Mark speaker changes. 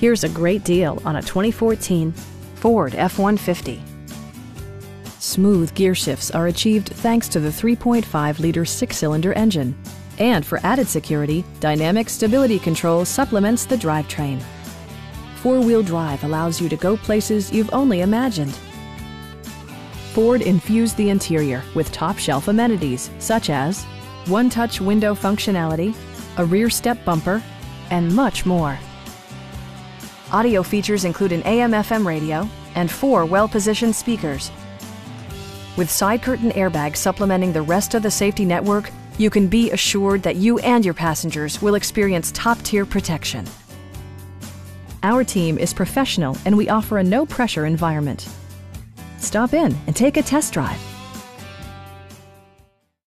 Speaker 1: Here's a great deal on a 2014 Ford F-150. Smooth gear shifts are achieved thanks to the 3.5-liter six-cylinder engine. And for added security, Dynamic Stability Control supplements the drivetrain. Four-wheel drive allows you to go places you've only imagined. Ford infused the interior with top-shelf amenities such as one-touch window functionality, a rear step bumper, and much more. Audio features include an AM-FM radio and four well-positioned speakers. With side curtain airbags supplementing the rest of the safety network, you can be assured that you and your passengers will experience top-tier protection. Our team is professional and we offer a no-pressure environment. Stop in and take a test drive.